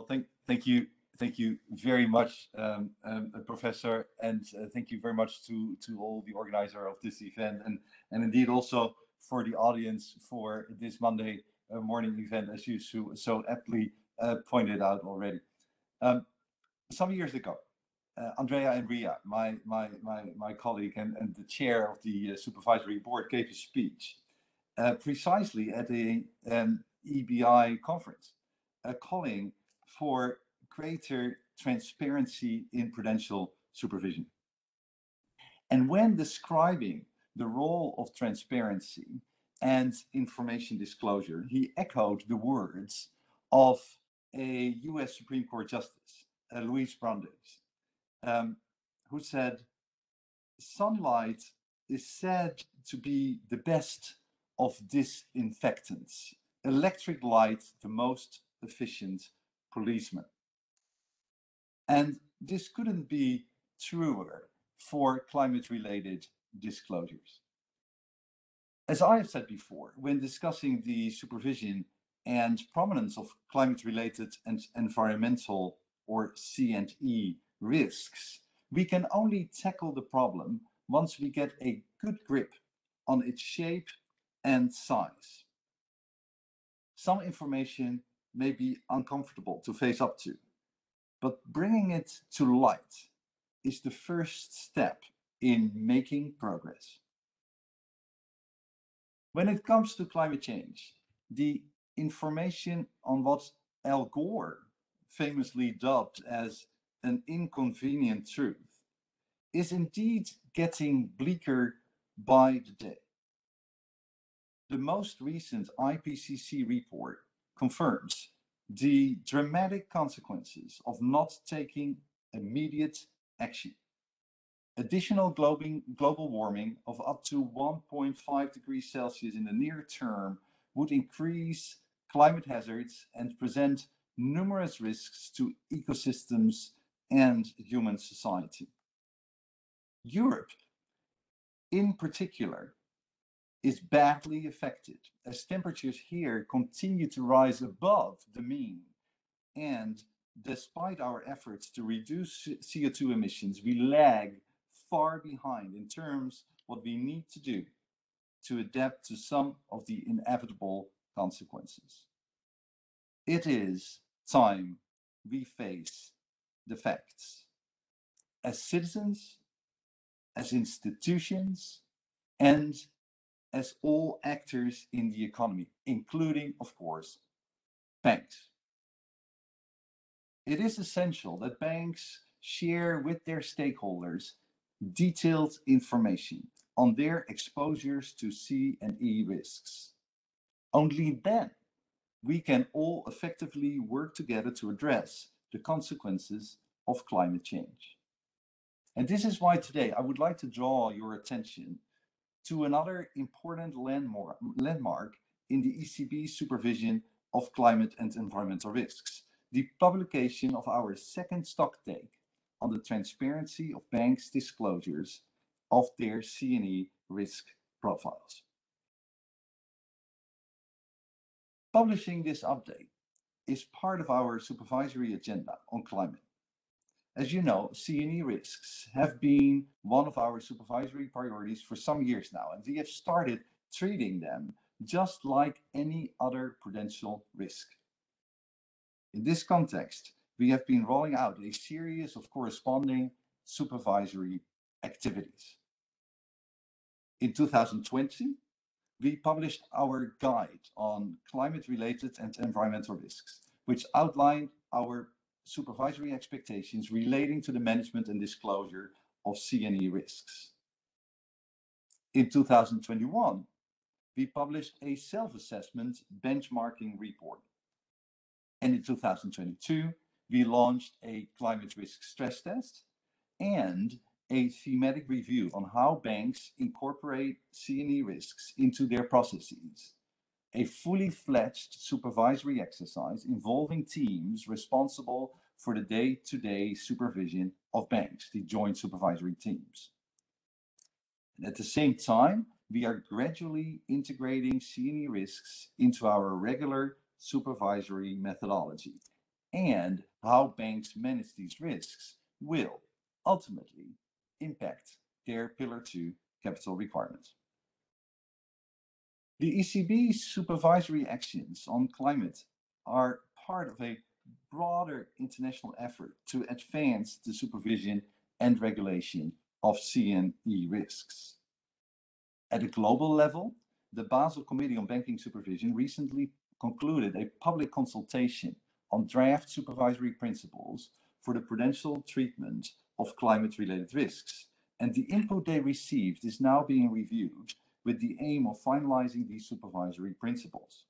Well, thank, thank you, thank you very much, um, um, Professor, and uh, thank you very much to to all the organizer of this event, and and indeed also for the audience for this Monday uh, morning event, as you so, so aptly uh, pointed out already. Um, some years ago, uh, Andrea Enria, my my my my colleague and, and the chair of the uh, supervisory board, gave a speech uh, precisely at the um, EBI conference, calling for greater transparency in prudential supervision. And when describing the role of transparency and information disclosure, he echoed the words of a US Supreme Court Justice, uh, Louis Brandeis, um, who said, Sunlight is said to be the best of disinfectants, electric light the most efficient policeman. And this couldn't be truer for climate related disclosures. As I have said before, when discussing the supervision and prominence of climate related and environmental or C&E risks, we can only tackle the problem once we get a good grip on its shape and size. Some information may be uncomfortable to face up to, but bringing it to light is the first step in making progress. When it comes to climate change, the information on what Al Gore famously dubbed as an inconvenient truth is indeed getting bleaker by the day. The most recent IPCC report confirms the dramatic consequences of not taking immediate action. Additional global warming of up to 1.5 degrees Celsius in the near term would increase climate hazards and present numerous risks to ecosystems and human society. Europe, in particular, is badly affected as temperatures here continue to rise above the mean. And despite our efforts to reduce CO2 emissions, we lag far behind in terms what we need to do to adapt to some of the inevitable consequences. It is time we face the facts. As citizens, as institutions, and as all actors in the economy, including, of course, banks. It is essential that banks share with their stakeholders detailed information on their exposures to C and E risks. Only then we can all effectively work together to address the consequences of climate change. And this is why today I would like to draw your attention to another important landmark, in the ECB's supervision of climate and environmental risks, the publication of our second stock take on the transparency of banks' disclosures of their C&E risk profiles. Publishing this update is part of our supervisory agenda on climate. As you know, C&E risks have been one of our supervisory priorities for some years now, and we have started treating them just like any other prudential risk. In this context, we have been rolling out a series of corresponding supervisory activities. In 2020, we published our guide on climate-related and environmental risks, which outlined our supervisory expectations relating to the management and disclosure of C&E risks. In 2021, we published a self-assessment benchmarking report. And in 2022, we launched a climate risk stress test and a thematic review on how banks incorporate C&E risks into their processes a fully fledged supervisory exercise involving teams responsible for the day-to-day supervision of banks, the joint supervisory teams. And at the same time, we are gradually integrating C&E risks into our regular supervisory methodology, and how banks manage these risks will ultimately impact their Pillar 2 capital requirements. The ECB's supervisory actions on climate are part of a broader international effort to advance the supervision and regulation of C&E risks. At a global level, the Basel Committee on Banking Supervision recently concluded a public consultation on draft supervisory principles for the prudential treatment of climate-related risks, and the input they received is now being reviewed with the aim of finalizing these supervisory principles.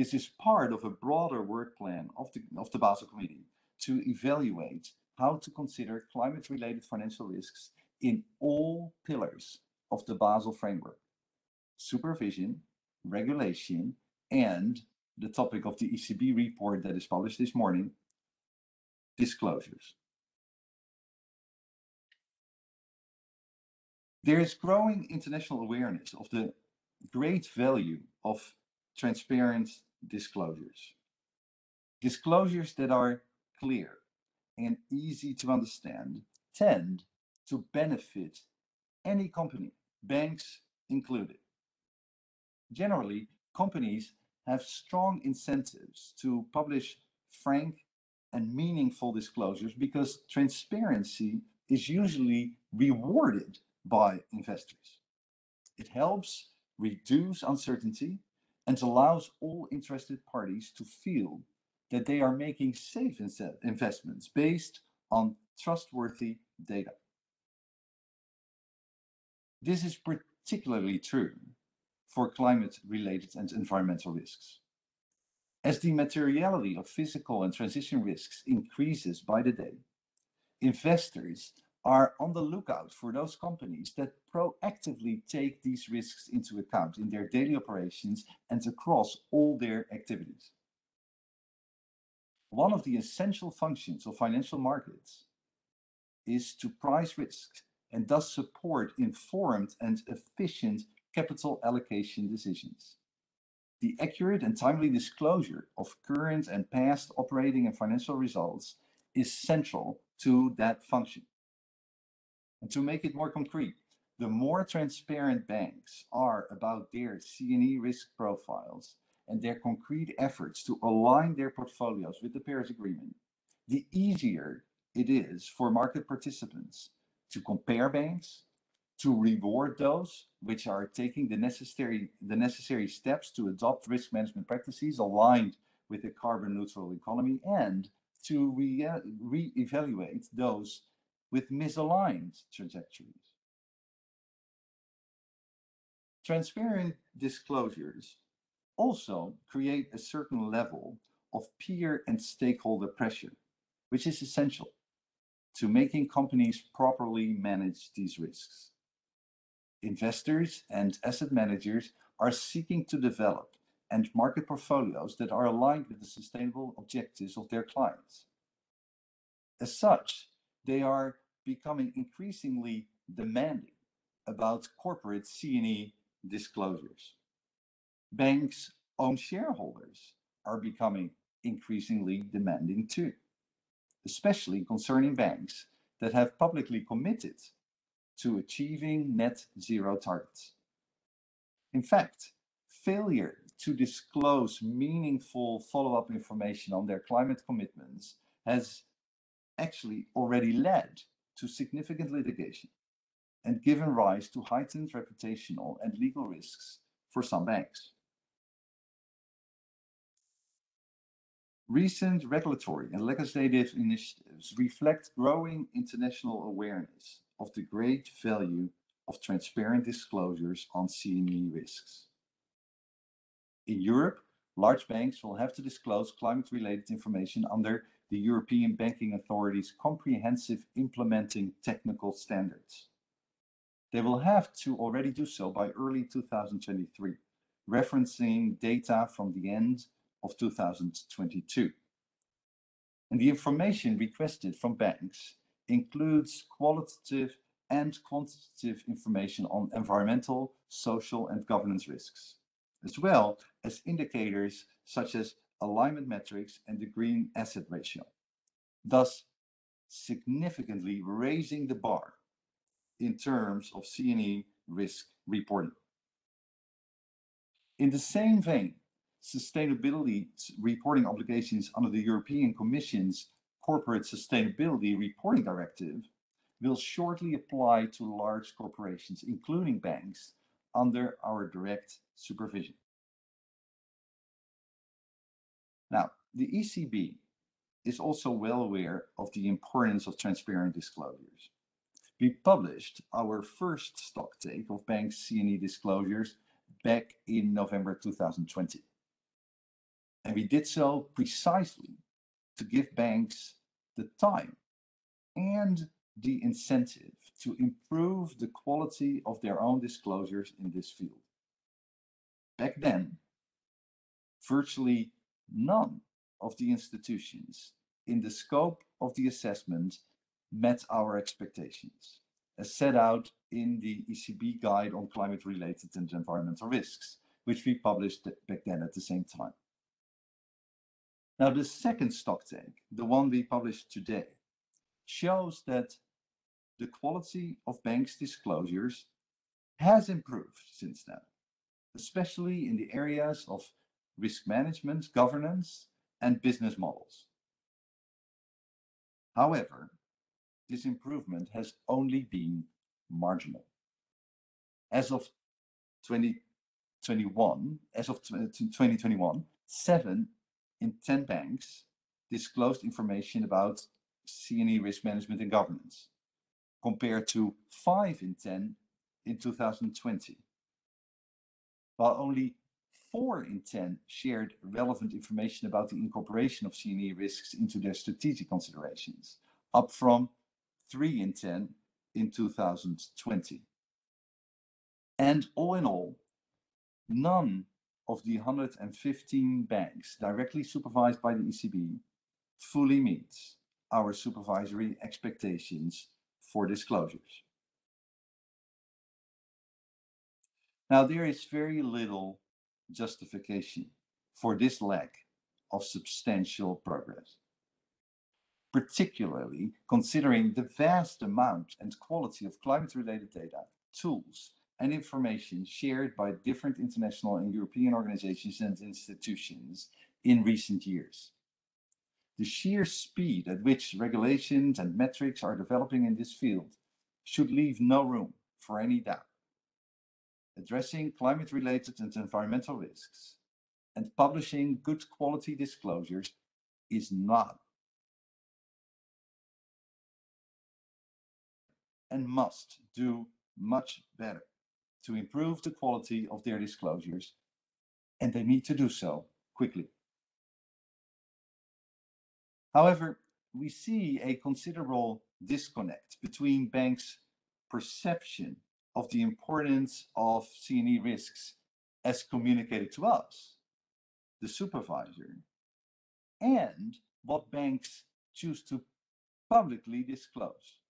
This is part of a broader work plan of the, of the Basel Committee to evaluate how to consider climate-related financial risks in all pillars of the Basel framework, supervision, regulation, and the topic of the ECB report that is published this morning, disclosures. There is growing international awareness of the great value of transparent disclosures. Disclosures that are clear and easy to understand tend to benefit any company, banks included. Generally, companies have strong incentives to publish frank and meaningful disclosures because transparency is usually rewarded by investors. It helps reduce uncertainty and allows all interested parties to feel that they are making safe investments based on trustworthy data. This is particularly true for climate-related and environmental risks. As the materiality of physical and transition risks increases by the day, investors are on the lookout for those companies that proactively take these risks into account in their daily operations and across all their activities. One of the essential functions of financial markets is to price risk and thus support informed and efficient capital allocation decisions. The accurate and timely disclosure of current and past operating and financial results is central to that function. And to make it more concrete, the more transparent banks are about their C&E risk profiles and their concrete efforts to align their portfolios with the Paris Agreement, the easier it is for market participants to compare banks, to reward those which are taking the necessary, the necessary steps to adopt risk management practices aligned with a carbon neutral economy, and to re-evaluate those with misaligned trajectories. Transparent disclosures also create a certain level of peer and stakeholder pressure, which is essential to making companies properly manage these risks. Investors and asset managers are seeking to develop and market portfolios that are aligned with the sustainable objectives of their clients. As such, they are becoming increasingly demanding about corporate C&E disclosures. Banks' own shareholders are becoming increasingly demanding too, especially concerning banks that have publicly committed to achieving net zero targets. In fact, failure to disclose meaningful follow-up information on their climate commitments has actually already led to significant litigation and given rise to heightened reputational and legal risks for some banks. Recent regulatory and legislative initiatives reflect growing international awareness of the great value of transparent disclosures on C&E risks. In Europe, large banks will have to disclose climate-related information under the European Banking Authority's comprehensive implementing technical standards. They will have to already do so by early 2023, referencing data from the end of 2022. And the information requested from banks includes qualitative and quantitative information on environmental, social, and governance risks, as well as indicators such as alignment metrics, and the green asset ratio, thus significantly raising the bar in terms of C&E risk reporting. In the same vein, sustainability reporting obligations under the European Commission's Corporate Sustainability Reporting Directive will shortly apply to large corporations, including banks, under our direct supervision. The ECB is also well aware of the importance of transparent disclosures. We published our first stocktake of bank C&E disclosures back in November 2020. And we did so precisely to give banks the time and the incentive to improve the quality of their own disclosures in this field. Back then, virtually none of the institutions in the scope of the assessment met our expectations, as set out in the ECB Guide on Climate-Related and Environmental Risks, which we published back then at the same time. Now, the second stocktake, the one we published today, shows that the quality of banks' disclosures has improved since then, especially in the areas of risk management, governance, and business models. However, this improvement has only been marginal. As of 2021, as of 2021, seven in 10 banks disclosed information about C&E risk management and governance, compared to five in 10 in 2020. While only four in 10 shared relevant information about the incorporation of C&E risks into their strategic considerations, up from three in 10 in 2020. And all in all, none of the 115 banks directly supervised by the ECB fully meets our supervisory expectations for disclosures. Now, there is very little justification for this lack of substantial progress, particularly considering the vast amount and quality of climate-related data, tools, and information shared by different international and European organizations and institutions in recent years. The sheer speed at which regulations and metrics are developing in this field should leave no room for any doubt. Addressing climate-related and environmental risks and publishing good quality disclosures is not and must do much better to improve the quality of their disclosures, and they need to do so quickly. However, we see a considerable disconnect between banks' perception of the importance of C&E risks as communicated to us, the supervisor, and what banks choose to publicly disclose.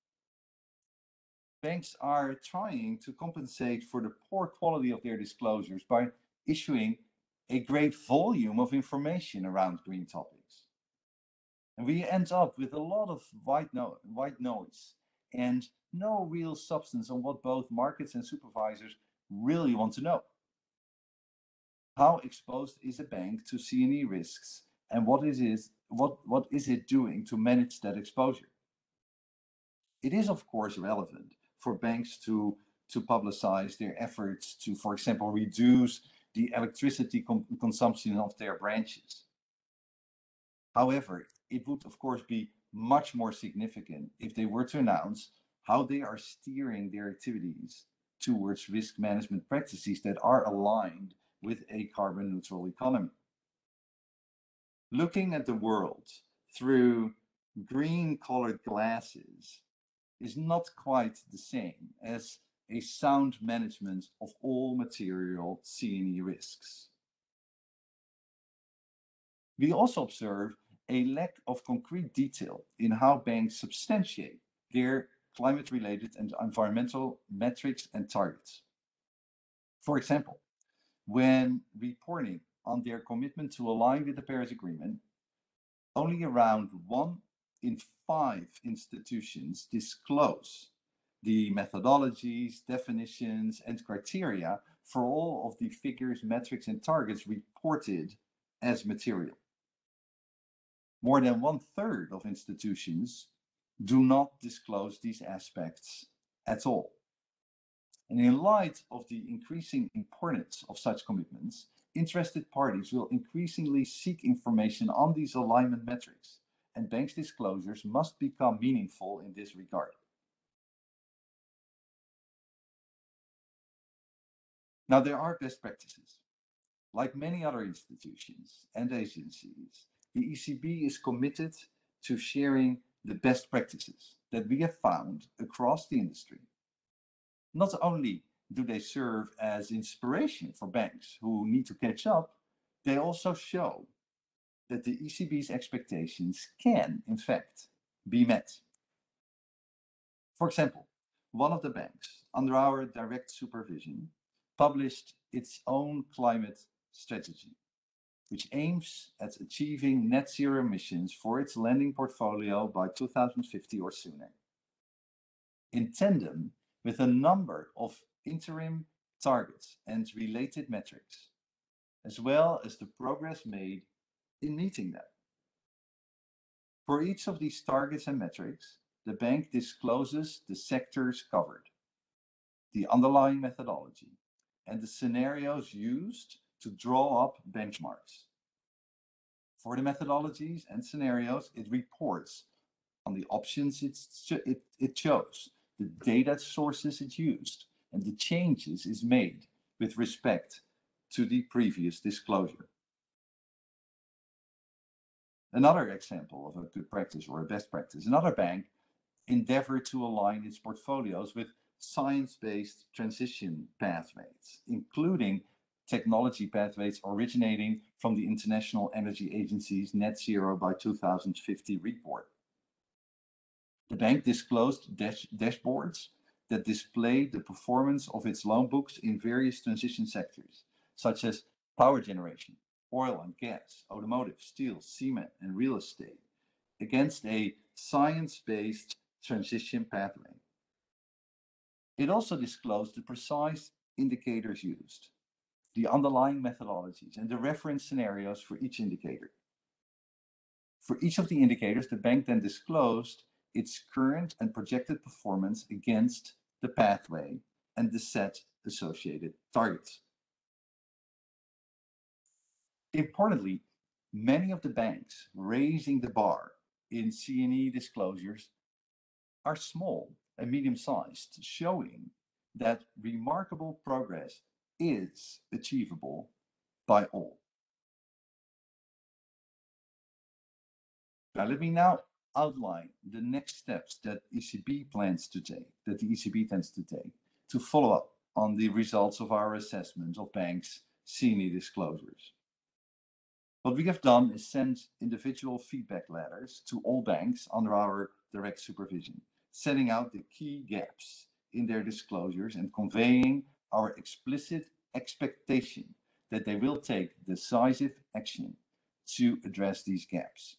Banks are trying to compensate for the poor quality of their disclosures by issuing a great volume of information around green topics. And we end up with a lot of white, no white noise and no real substance on what both markets and supervisors really want to know. How exposed is a bank to C&E risks and what is, it, what, what is it doing to manage that exposure? It is, of course, relevant for banks to, to publicize their efforts to, for example, reduce the electricity consumption of their branches. However, it would, of course, be much more significant if they were to announce how they are steering their activities towards risk management practices that are aligned with a carbon neutral economy. Looking at the world through green colored glasses is not quite the same as a sound management of all material C&E risks. We also observe a lack of concrete detail in how banks substantiate their climate-related and environmental metrics and targets. For example, when reporting on their commitment to align with the Paris Agreement, only around one in five institutions disclose the methodologies, definitions, and criteria for all of the figures, metrics, and targets reported as material. More than one third of institutions do not disclose these aspects at all. And in light of the increasing importance of such commitments, interested parties will increasingly seek information on these alignment metrics, and banks' disclosures must become meaningful in this regard. Now, there are best practices. Like many other institutions and agencies, the ECB is committed to sharing the best practices that we have found across the industry. Not only do they serve as inspiration for banks who need to catch up, they also show that the ECB's expectations can, in fact, be met. For example, one of the banks under our direct supervision published its own climate strategy which aims at achieving net zero emissions for its lending portfolio by 2050 or sooner. In tandem with a number of interim targets and related metrics, as well as the progress made in meeting them. For each of these targets and metrics, the bank discloses the sectors covered, the underlying methodology, and the scenarios used to draw up benchmarks. For the methodologies and scenarios, it reports on the options it, it chose, the data sources it used, and the changes is made with respect to the previous disclosure. Another example of a good practice or a best practice, another bank endeavored to align its portfolios with science-based transition pathways, including technology pathways originating from the International Energy Agency's Net Zero by 2050 report. The bank disclosed dash dashboards that display the performance of its loan books in various transition sectors, such as power generation, oil and gas, automotive, steel, cement, and real estate, against a science-based transition pathway. It also disclosed the precise indicators used, the underlying methodologies, and the reference scenarios for each indicator. For each of the indicators, the bank then disclosed its current and projected performance against the pathway and the set associated targets. Importantly, many of the banks raising the bar in C&E disclosures are small and medium-sized, showing that remarkable progress is achievable by all. Now, let me now outline the next steps that ECB plans to take, that the ECB plans to take to follow up on the results of our assessment of banks' C&E disclosures. What we have done is send individual feedback letters to all banks under our direct supervision, setting out the key gaps in their disclosures and conveying our explicit expectation that they will take decisive action to address these gaps.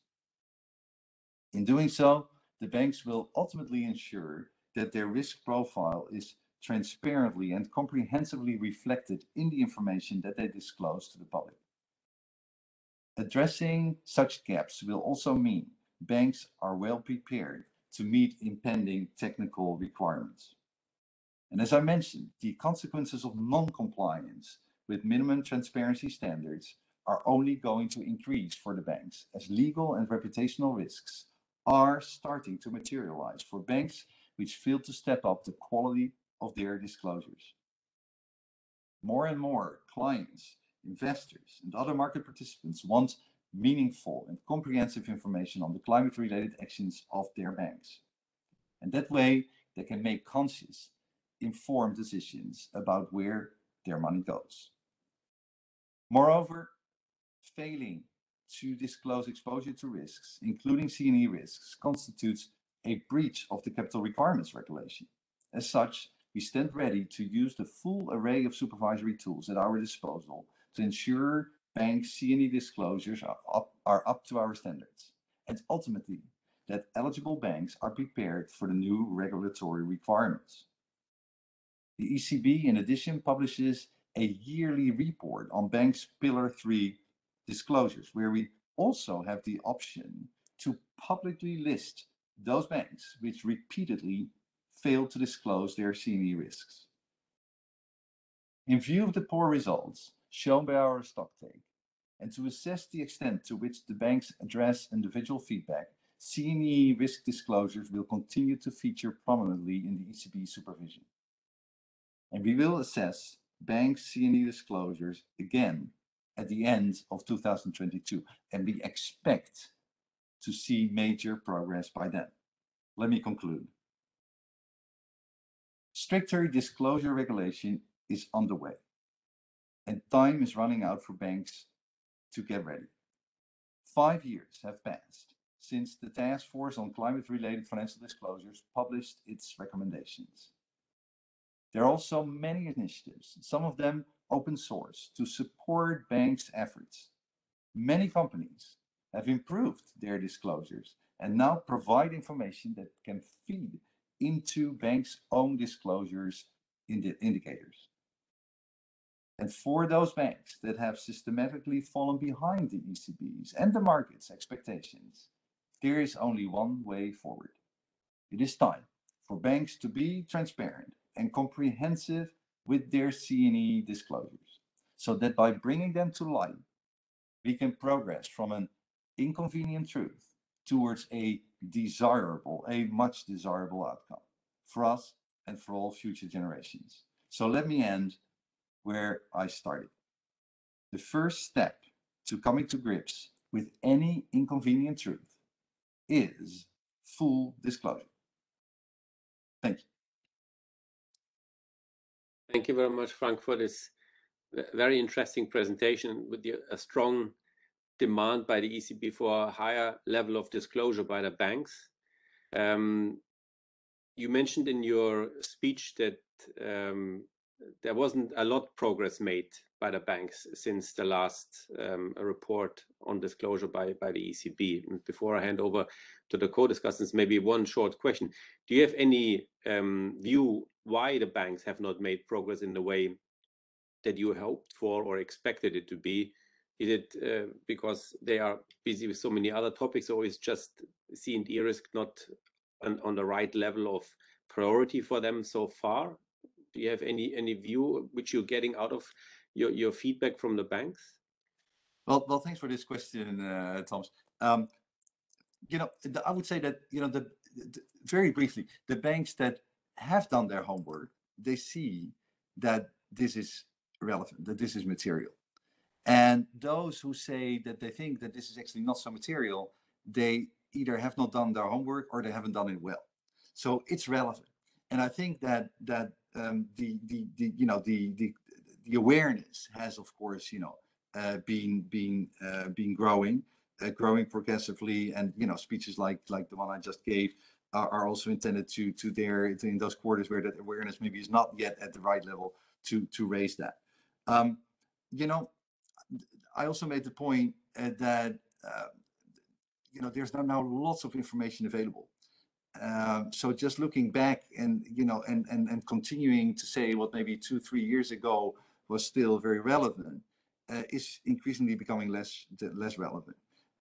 In doing so, the banks will ultimately ensure that their risk profile is transparently and comprehensively reflected in the information that they disclose to the public. Addressing such gaps will also mean banks are well prepared to meet impending technical requirements. And as I mentioned, the consequences of non-compliance with minimum transparency standards are only going to increase for the banks as legal and reputational risks are starting to materialize for banks which fail to step up the quality of their disclosures. More and more clients, investors, and other market participants want meaningful and comprehensive information on the climate related actions of their banks. And that way, they can make conscious informed decisions about where their money goes. Moreover, failing to disclose exposure to risks, including C&E risks, constitutes a breach of the capital requirements regulation. As such, we stand ready to use the full array of supervisory tools at our disposal to ensure bank C&E disclosures are up, are up to our standards, and ultimately that eligible banks are prepared for the new regulatory requirements. The ECB, in addition, publishes a yearly report on banks' Pillar 3 disclosures, where we also have the option to publicly list those banks which repeatedly fail to disclose their C&E risks. In view of the poor results shown by our stock take, and to assess the extent to which the banks address individual feedback, C&E risk disclosures will continue to feature prominently in the ECB supervision. And we will assess bank C&E disclosures again at the end of 2022, and we expect to see major progress by then. Let me conclude. Stricter disclosure regulation is underway, and time is running out for banks to get ready. Five years have passed since the Task Force on Climate-related Financial Disclosures published its recommendations. There are also many initiatives, some of them open source, to support banks' efforts. Many companies have improved their disclosures and now provide information that can feed into banks' own disclosures in the indicators. And for those banks that have systematically fallen behind the ECB's and the market's expectations, there is only one way forward. It is time for banks to be transparent and comprehensive with their C&E disclosures, so that by bringing them to light, we can progress from an inconvenient truth towards a desirable, a much desirable outcome for us and for all future generations. So let me end where I started. The first step to coming to grips with any inconvenient truth is full disclosure. Thank you. Thank you very much, Frank, for this very interesting presentation with the, a strong demand by the ECB for a higher level of disclosure by the banks. Um, you mentioned in your speech that um, there wasn't a lot progress made by the banks since the last um, report on disclosure by, by the ECB. Before I hand over to the co-discussants, maybe one short question. Do you have any um, view why the banks have not made progress in the way that you hoped for or expected it to be? Is it uh, because they are busy with so many other topics or is just C&E risk not on, on the right level of priority for them so far? Do you have any any view which you're getting out of your, your feedback from the banks? Well, well, thanks for this question, uh, Thomas. Um, you know, the, I would say that you know the, the, very briefly, the banks that have done their homework, they see that this is relevant, that this is material, and those who say that they think that this is actually not so material, they either have not done their homework or they haven't done it well. So it's relevant, and I think that that um, the, the, the, you know, the, the, the awareness has, of course, you know, uh, been, been, uh, been growing, uh, growing progressively. And, you know, speeches like, like the one I just gave are, are also intended to, to their, in those quarters where that awareness maybe is not yet at the right level to, to raise that. Um, you know, I also made the point uh, that, uh, you know, there's now, lots of information available. Um, so just looking back and you know and, and and continuing to say what maybe two three years ago was still very relevant uh, is increasingly becoming less less relevant.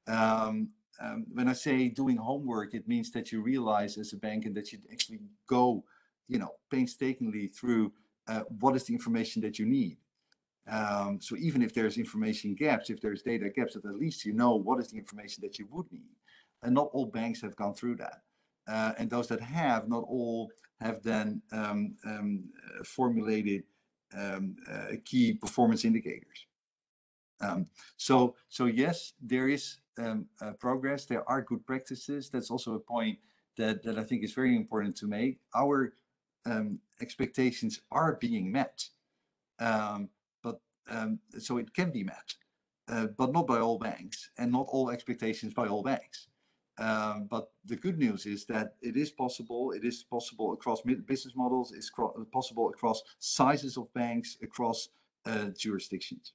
Um, um, when I say doing homework, it means that you realize as a bank and that you actually go, you know, painstakingly through uh, what is the information that you need. Um, so even if there's information gaps, if there's data gaps, at least you know what is the information that you would need. And not all banks have gone through that. Uh, and those that have, not all have then um, um, formulated um, uh, key performance indicators. Um, so, so yes, there is um, uh, progress. There are good practices. That's also a point that, that I think is very important to make. Our um, expectations are being met, but so it can be met, uh, but not by all banks and not all expectations by all banks. Um, but the good news is that it is possible. It is possible across business models. It's possible across sizes of banks, across uh, jurisdictions.